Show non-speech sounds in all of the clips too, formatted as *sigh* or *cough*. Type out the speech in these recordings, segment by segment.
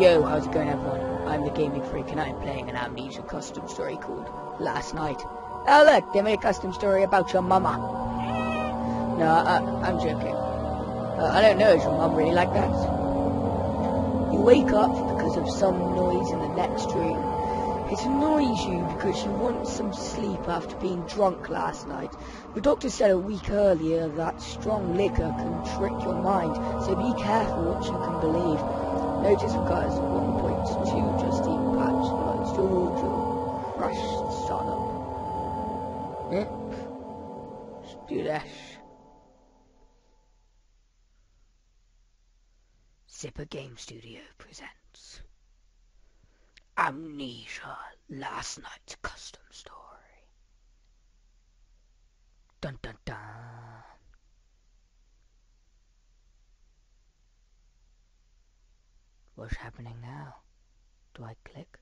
Yo, how's it going everyone? I'm the Gaming Freak and I'm playing an Amnesia custom story called Last Night. Oh look, they made a custom story about your mama. No, uh, I'm joking. Uh, I don't know, is your mum really like that? You wake up because of some noise in the next room. It annoys you because you want some sleep after being drunk last night. The doctor said a week earlier that strong liquor can trick your mind, so be careful what you can believe. Notice because 1.2 just even patch runs Georgia. Rush startup. Yep. Let's do that. Zipper Game Studio presents Amnesia Last Night's Custom Story. Dun dun dun. What's happening now? Do I click?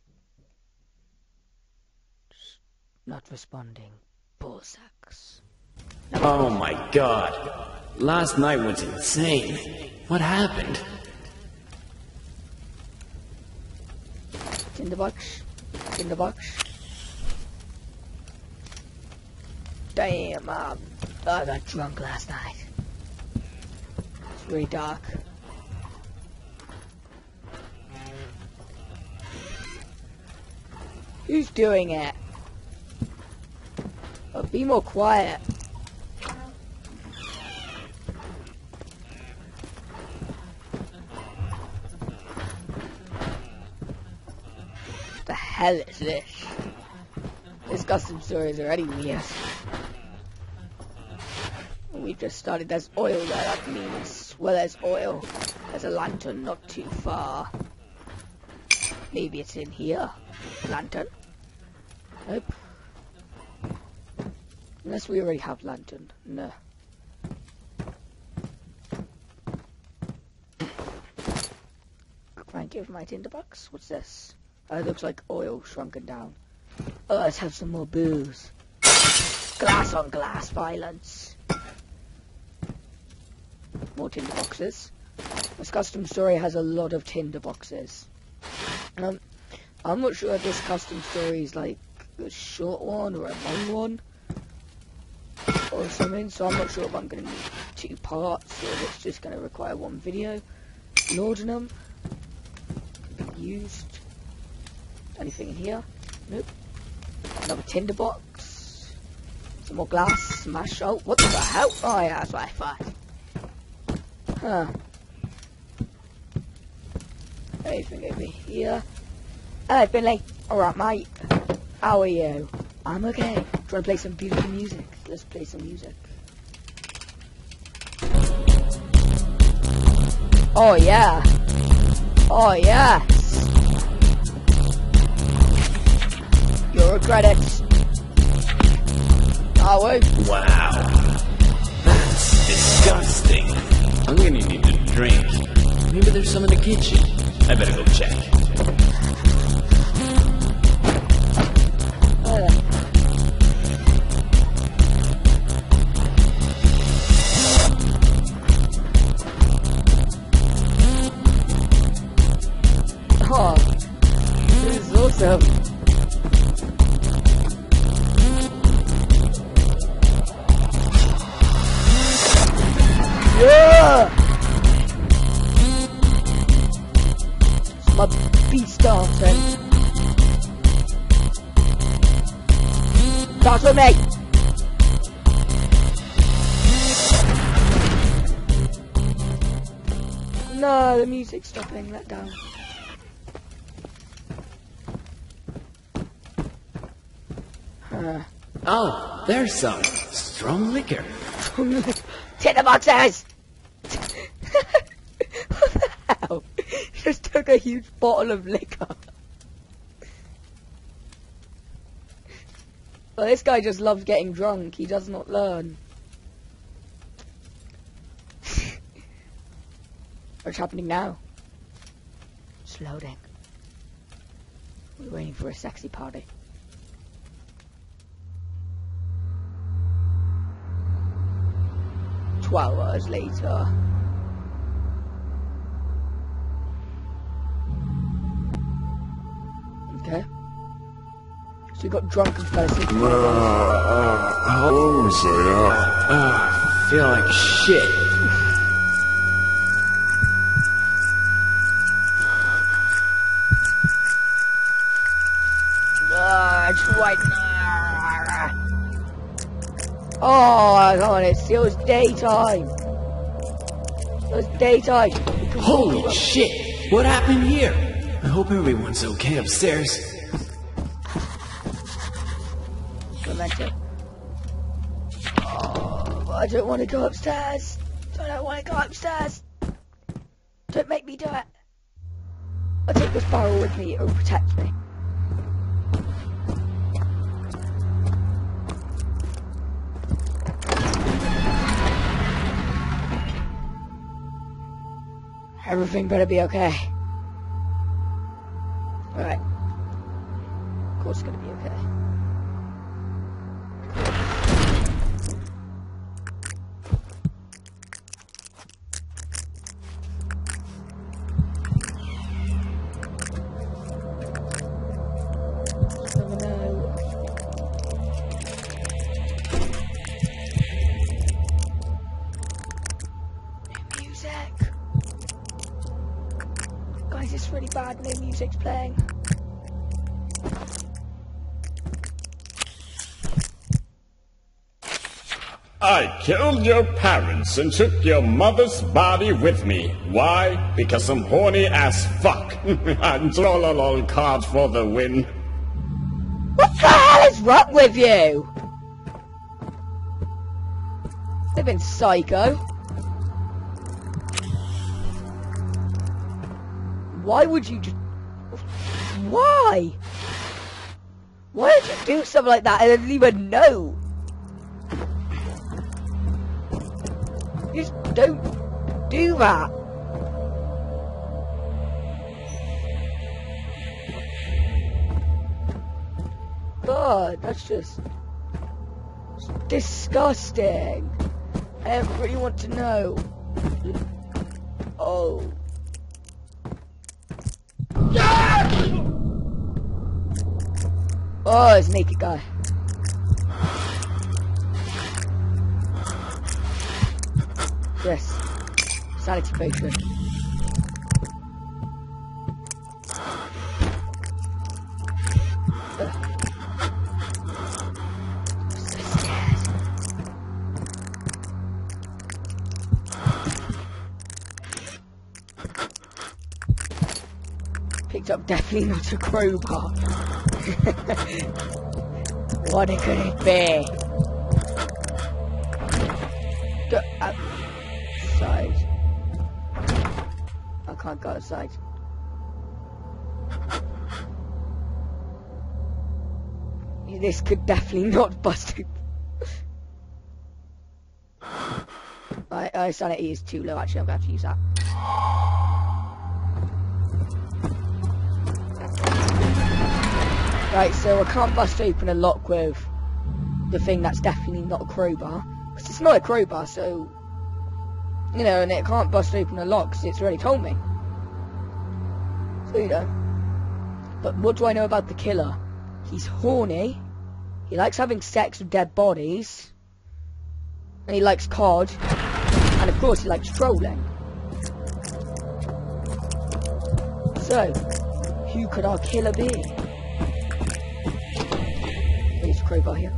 Just not responding. Bullsacks. Oh my god. Last night was insane. What happened? In the box. In the box. Damn, um, I got drunk last night. It's really dark. Who's doing it? Oh, be more quiet. What the hell is this? This custom story is already weird. We just started, there's oil there, that means, well there's oil. There's a lantern not too far. Maybe it's in here. Lantern? Nope. Unless we already have lantern. No. Can I give my tinderbox? What's this? Uh, it looks like oil shrunken down. Oh, let's have some more booze. Glass on glass violence. More tinder boxes. This custom story has a lot of tinder boxes. Um, I'm not sure if this custom story is like a short one or a long one or something, so I'm not sure if I'm going to need two parts or if it's just going to require one video. Laudanum. Used. Anything in here? Nope. Another tinderbox. Some more glass. Smash. Oh, what the hell? Oh, yeah, that's what I thought. Huh. Anything over here? Oh, hey, Finley. Alright, mate. How are you? I'm okay. Do you want to play some beautiful music? Let's play some music. Oh, yeah. Oh, yeah. You'll regret it. Oh, wait. Wow. That's disgusting. I'm gonna need a drink. Maybe there's some in the kitchen. I better go check. Stopping. Let down. Huh. Oh, there's some strong liquor. *laughs* Tinder boxes! *laughs* what the hell? Just took a huge bottle of liquor. Well, this guy just loves getting drunk. He does not learn. *laughs* What's happening now? It's loading. We're waiting for a sexy party. Twelve hours later. Okay. So you got drunk and fell asleep. Uh, uh, how long was I up? Uh, I feel like shit. It's white. Oh, come on, it's still daytime. It's daytime. Holy shit! What happened here? I hope everyone's okay upstairs. Memento. Oh, I don't want to go upstairs. I don't want to go upstairs. Don't make me do it. I'll take this barrel with me. It will protect me. Everything better be okay. Alright. Of course it's gonna be okay. Guys, it's really bad. No music's playing. I killed your parents and took your mother's body with me. Why? Because I'm horny as fuck. *laughs* and trollolol card for the win. What the hell is wrong with you? They've been psycho. Why would you just... Why? Why did you do something like that? I didn't even know. Just don't do that. God, that's just disgusting. I really want to know. Oh. Oh, it's naked guy. Yes. Sanity scared. Picked up definitely not a crowbar. What could it be? Go outside. I can't go outside. This could definitely not bust it. My uh, sanity is too low. Actually, I'm going to have to use that. Right, so I can't bust open a lock with the thing that's definitely not a crowbar. 'Cause it's not a crowbar, so... You know, and it can't bust open a lock 'cause it's already told me. So, you know. But what do I know about the killer? He's horny. He likes having sex with dead bodies. And he likes COD. And of course he likes trolling. So, who could our killer be? Crowbar here.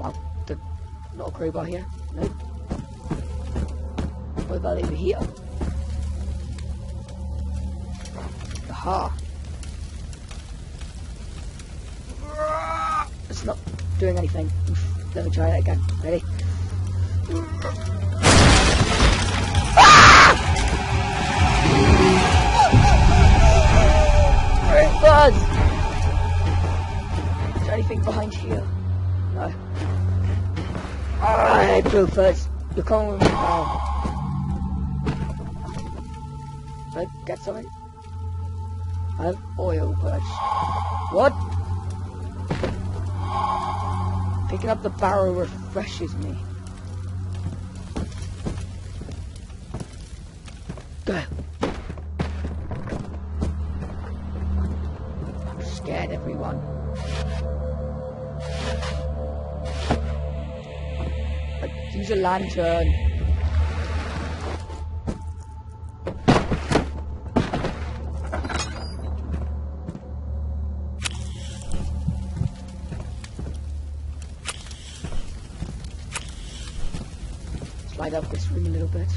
Well, the, not a crowbar here. No. What about over here? Aha. It's not doing anything. Oof. Let me try that again. Ready? Ah! Great buzz! Is there anything behind here? No. Alright, Proofers. You're coming with me oh. I get something? I have oil, I. What? Picking up the barrel refreshes me. Use a lantern. Slide up this room a little bit.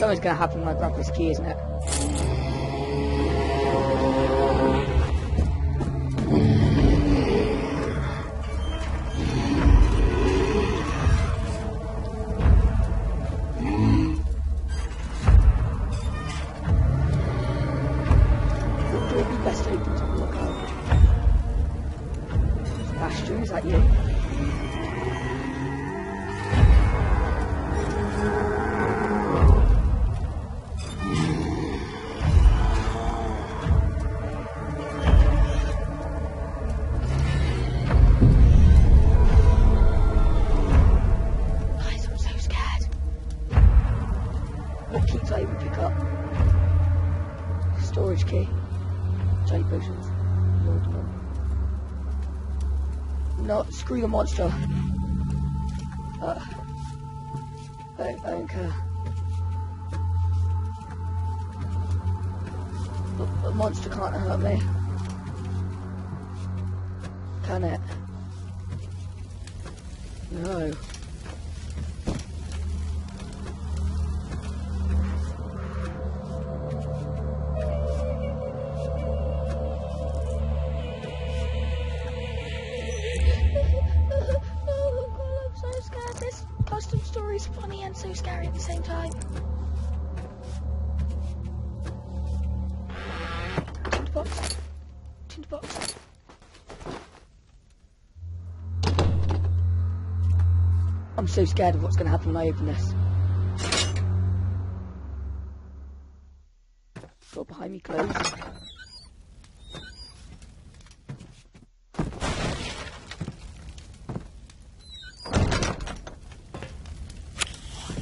Something's gonna happen when I grab this key, isn't it? Screw the monster. Uh, I, I don't care. The, the monster can't hurt me. Can it? No. So scared of what's going to happen when I open this. Door behind me closed.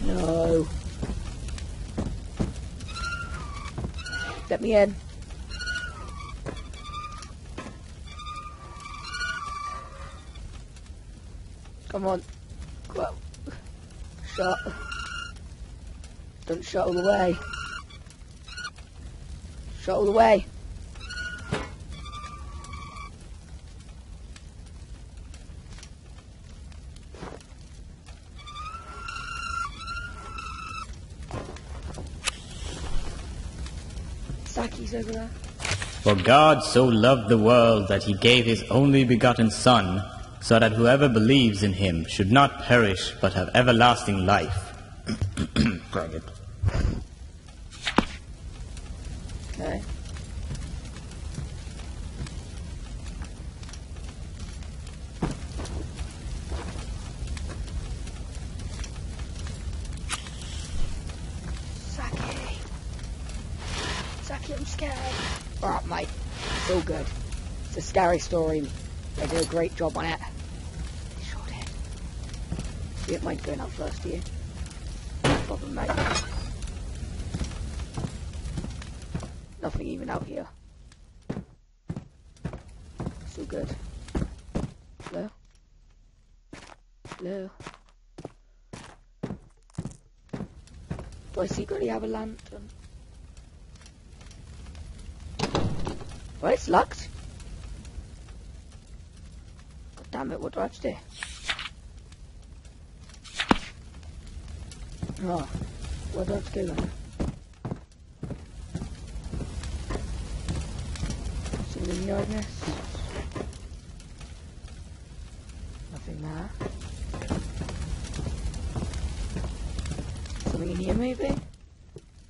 No. Let me in. Come on. Go. Shut. Don't shut all the way. Shut all the way. Saki's over there. For God so loved the world that he gave his only begotten Son, so that whoever believes in him should not perish but have everlasting life. *clears throat* Dragon. Okay. Saki. Saki, I'm scared. Alright, mate. It's all good. It's a scary story. They did a great job on it. Don't mind going up first, you? No problem, mate. Nothing even out here. So good. Hello? Hello? Do I secretly have a lantern? Well, it's locked. God damn it, what do I have to do? Oh, where do I have to go then? Something new, I guess. Nothing there. Something in here, maybe?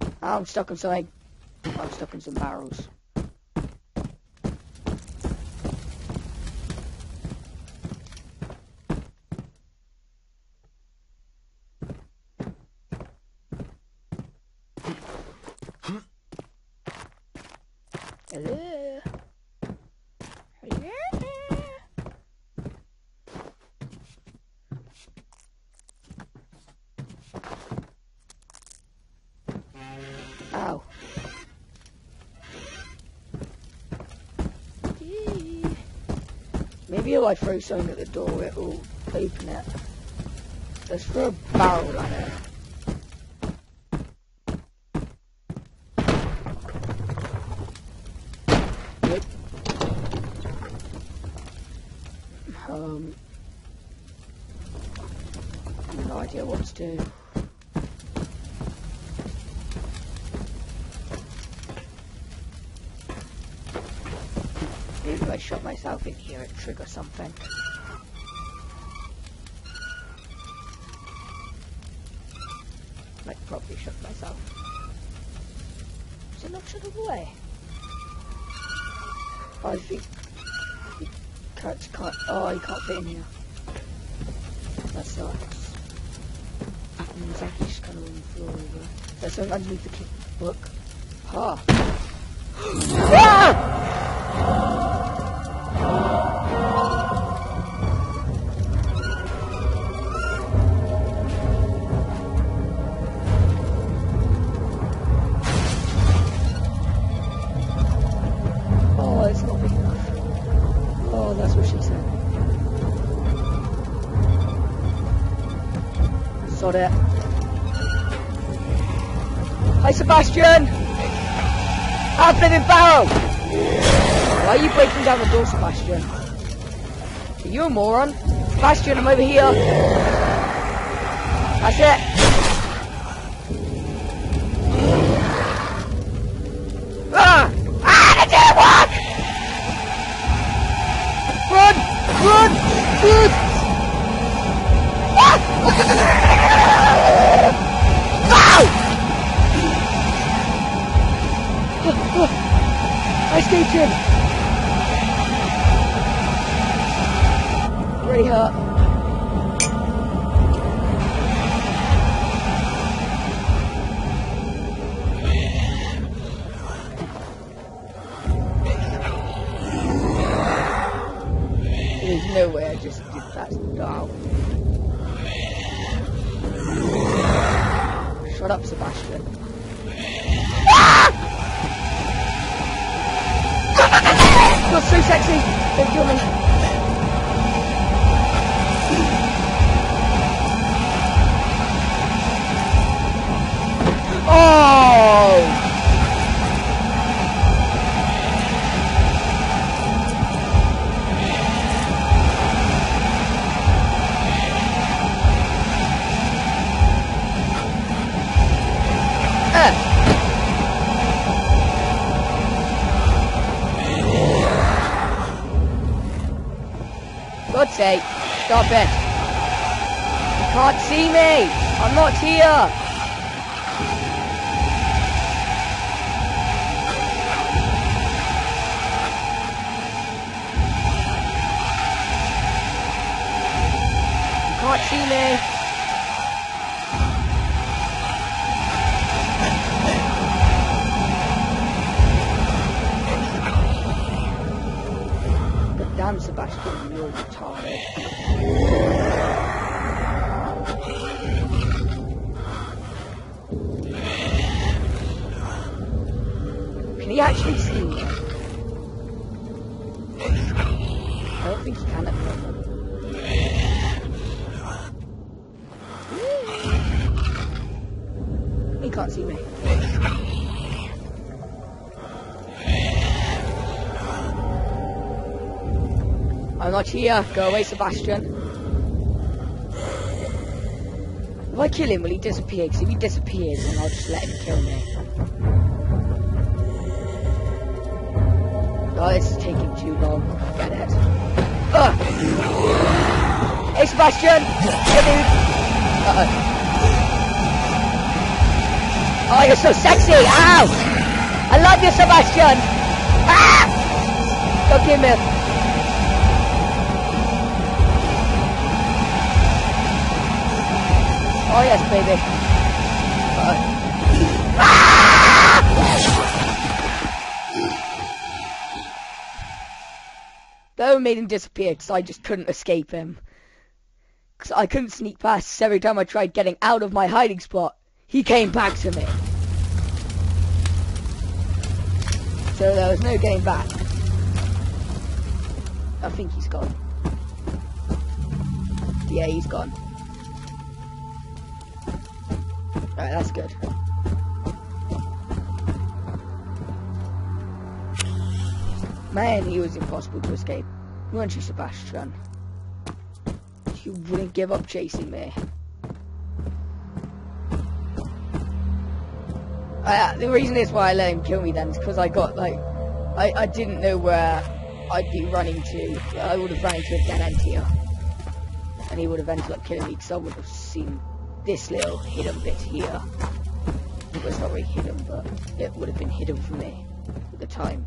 Oh, ah, I'm stuck in something. I'm stuck in some barrels. Hello? Hello? Gee. Maybe if I throw something at the door, it'll open it. Let's throw a barrel at it. Yep. Um. No idea what to do. Maybe if I shut in it trigger something. Like probably shut myself. Is it not shut away? I think you can't. Oh, you can't fit in here. That sucks. That means I just kind of on the floor over. There's something underneath the. Look. Ha. *gasps* ah! Sod it. Hi, Sebastian! Half living barrel! Why are you breaking down the door, Sebastian? Are you a moron? Sebastian, I'm over here. That's it. Ah! Ah! Run! Run! Run! Ah! I escaped him! Sake, stop it. You can't see me. I'm not here. You can't see me. I'm not here. Go away, Sebastian. If I kill him, will he disappear? Because if he disappears, then I'll just let him kill me. Oh, this is taking too long. Get it. Ugh. Hey, Sebastian! Hey, dude! Uh-oh. Oh, you're so sexy! Ow! I love you, Sebastian! Ah! Don't kill me. Oh yes, baby. Uh, made him disappear because I just couldn't escape him. Because I couldn't sneak past. Every time I tried getting out of my hiding spot, he came back to me. So there was no getting back. I think he's gone. Yeah, he's gone. Alright, that's good. Man, he was impossible to escape. Weren't you, Sebastian? You wouldn't give up chasing me. Uh, the reason is why I let him kill me then is because I got, like, I, I didn't know where I'd be running to. I would have run into a dead end here. And he would have ended up killing me because I would have seen this little hidden bit here. It was not really hidden, but it would have been hidden from me at the time.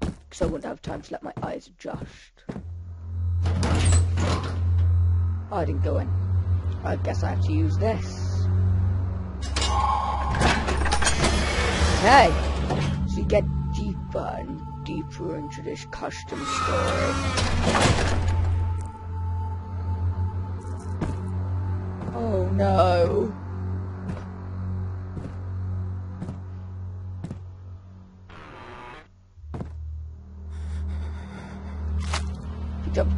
Because I wouldn't have time to let my eyes adjust. I didn't go in. I guess I have to use this. Okay. So you get deeper and deeper into this custom story. Oh no. Dub,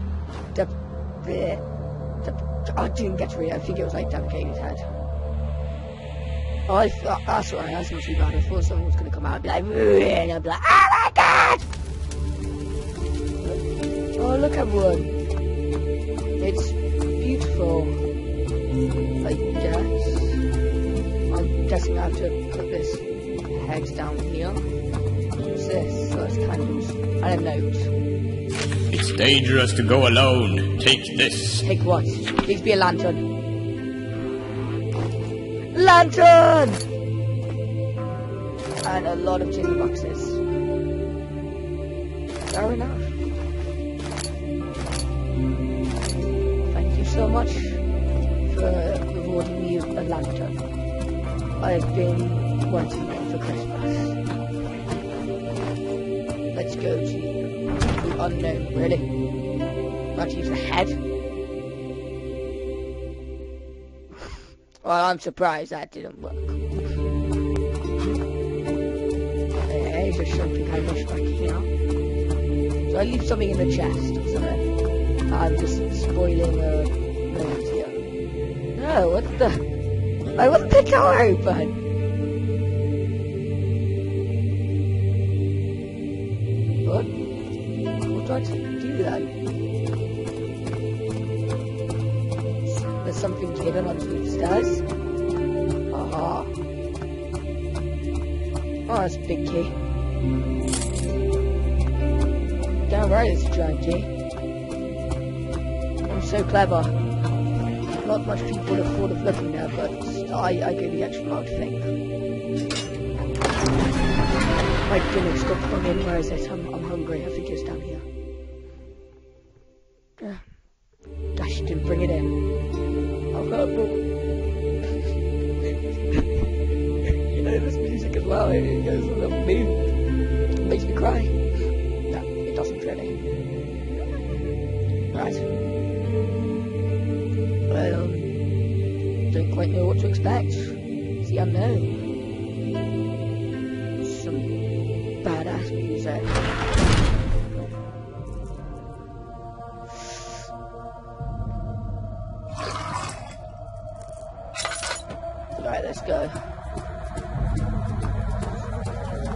dub, bleh, dub, I didn't get to read it. I think it was like dedicated head. I thought, that's right, that's not too bad. I thought someone was going to come out and be like, and I'd be like, oh my god! Oh, look everyone. It's beautiful. I guess. I'm guessing I have to put this head down here. What's this? So it's candles. And a note. It's dangerous to go alone. Take this. Take what? Please be a lantern. Lantern! And a lot of tin boxes. Fair enough. Thank you so much rewarding with a lantern. I've been wanting one for Christmas. Let's go to the unknown, really. Not use the head. Well, I'm surprised that didn't work. There's just something I wish I here. So I leave something in the chest or something. I'm just spoiling a moment what the? I want the door open! What? What do I do that? There's something hidden underneath the stairs. Aha. Oh, that's a big key. Damn right it's a giant key. I'm so clever. Much people would thought of looking there, but I, I go the extra mile to think. My dinner stop coming. Where is it? I'm, I'm hungry. I think it's down here. Yeah. Dash didn't bring it in. I'll go. *laughs* you know this music as well. It, it goes a little mood. It makes me cry. No, it doesn't really. Right. Don't know what to expect. It's the unknown. Some badass music. Right, let's go.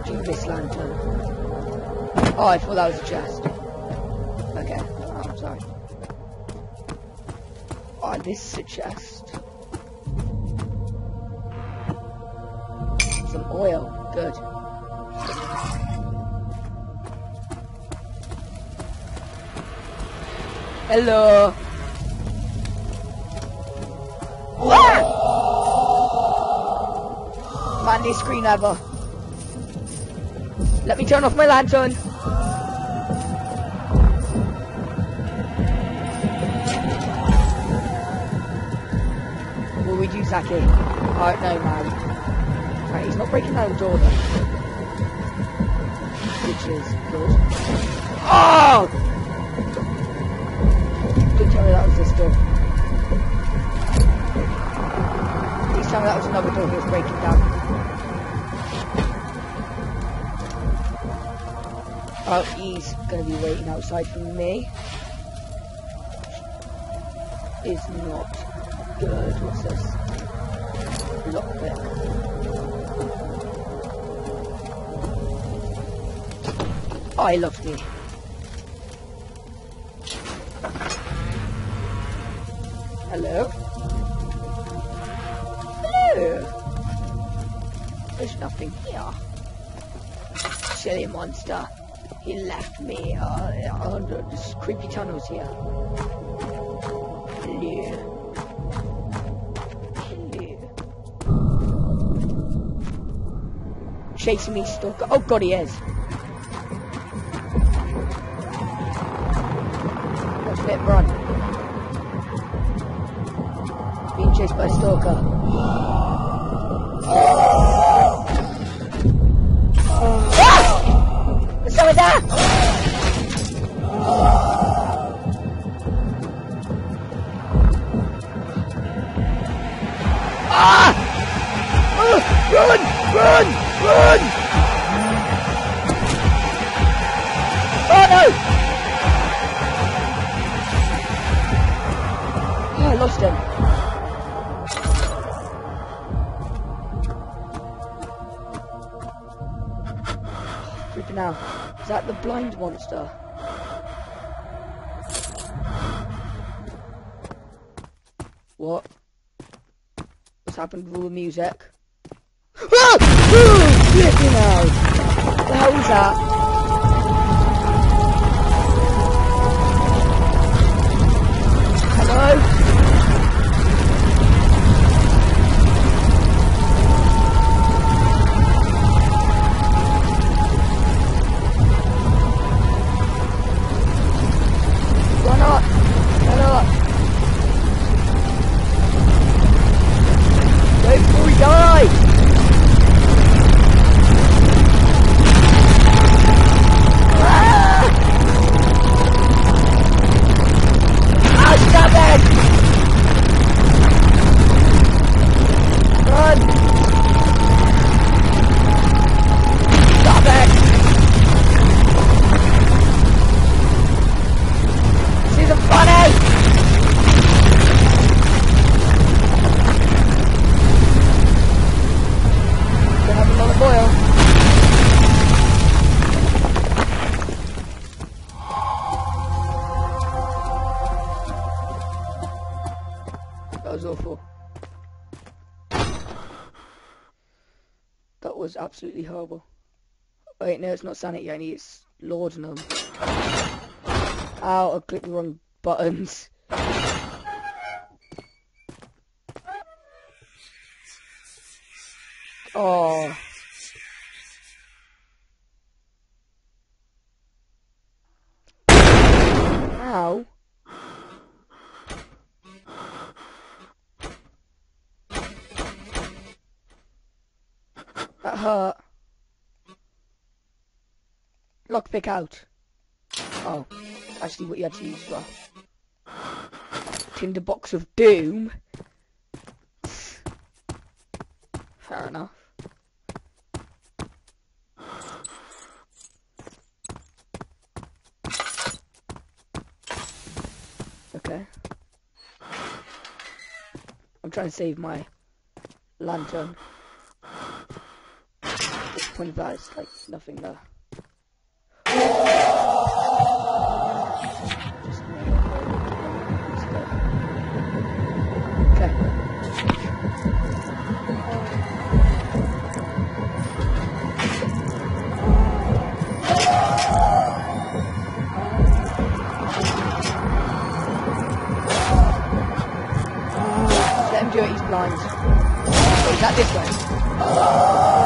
Do this lantern. Oh, I thought that was a chest. Okay, oh, I'm sorry. Oh, this is a chest. Hello. Ah! Mandy screen ever. Let me turn off my lantern. Will we do Saki? Oh, no, man. Right, he's not breaking down the door, though. Which is good. Oh! Tell me that was this door. Please tell me that was another door he was breaking down. Oh, he's gonna be waiting outside for me. Is not good. What's this? Lockpick. Oh, he loves me. Creepy tunnels here. Chasing me, stalker. Oh god, he is. Let's run. Being chased by a stalker. What's happened with all the music? Ah! Flipping! What the hell was that? Hello? Absolutely horrible. Wait, no, it's not Sanity, I need it's Laudanum. Ow, I clicked the wrong buttons. Oh. Ow. Hurt. Lockpick out. Oh, actually what you had to use for. Tinderbox of Doom. Fair enough. Okay. I'm trying to save my lantern. That is like nothing there. Let him do it, he's blind. Is that this way?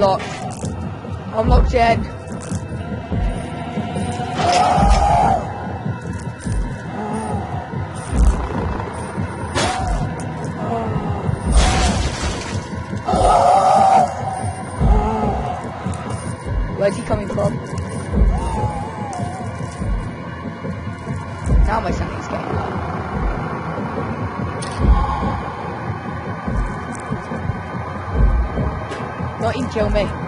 I'm locked. I'm locked in. Kill me.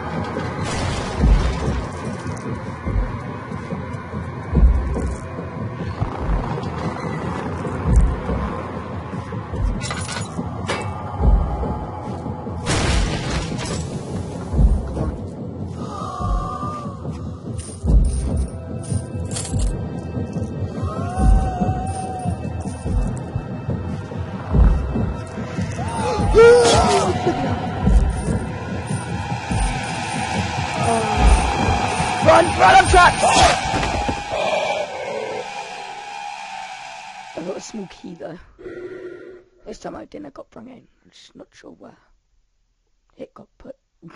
This time I didn't, I got brung in. I'm just not sure where it got put. *laughs*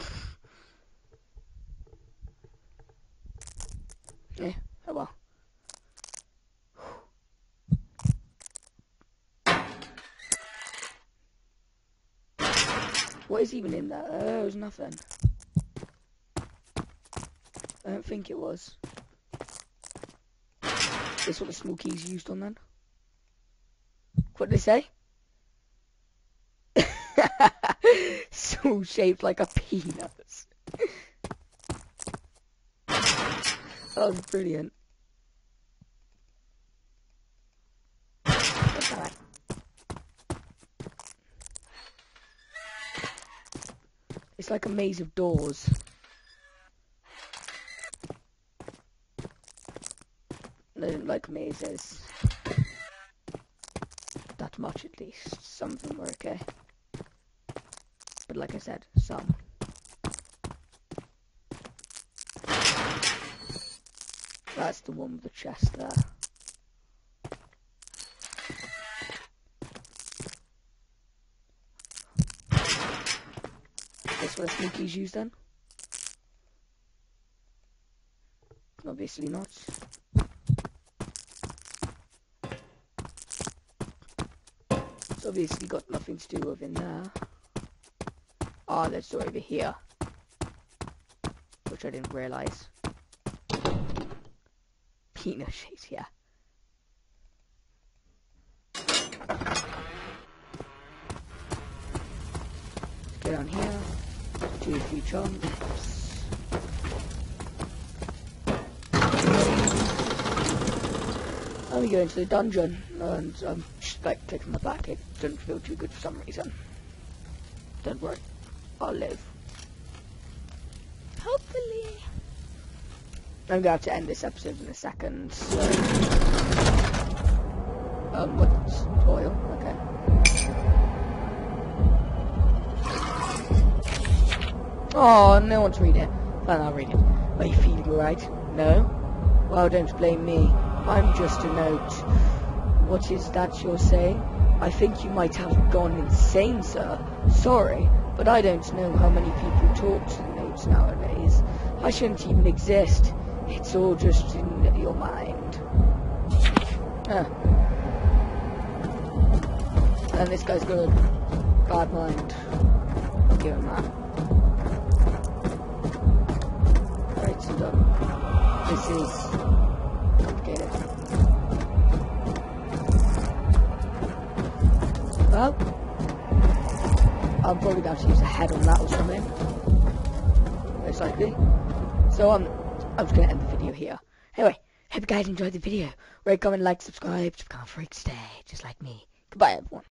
yeah, oh well. What is even in there? Oh, there's nothing. I don't think it was. This what the small keys used on then? What did they say? *laughs* so shaped like a peanut. that was brilliant. It's like a maze of doors. I don't like mazes. That much at least. Some of them were okay. Like I said, some. That's the one with the chest there. This where Sneaky's used then? Obviously not. It's obviously got nothing to do with in there. Ah, that's over here. Which I didn't realise. Peanut shaped, yeah. Let's go down here. Do a few jumps. Let me go into the dungeon, and I'm just like clicking the back. It doesn't feel too good for some reason. Don't worry, I'll live. Hopefully. I'm gonna have to end this episode in a second. So. Um, what's oil? Okay. Oh, no one's reading it. Fine, I'll read it. Are you feeling alright? No? Well, don't blame me. I'm just a note. What is that you're saying? I think you might have gone insane, sir. Sorry, but I don't know how many people talk to the notes nowadays. I shouldn't even exist. It's all just in your mind. Huh. And this guy's got a bad mind. I'll give him that. Right, so done. This is complicated. Well, I'm probably going to use a head on that or something. Most likely. So, um, I'm just going to end the video here. Anyway, hope you guys enjoyed the video. Rate, comment, like, subscribe become a freak stay, just like me. Goodbye, everyone.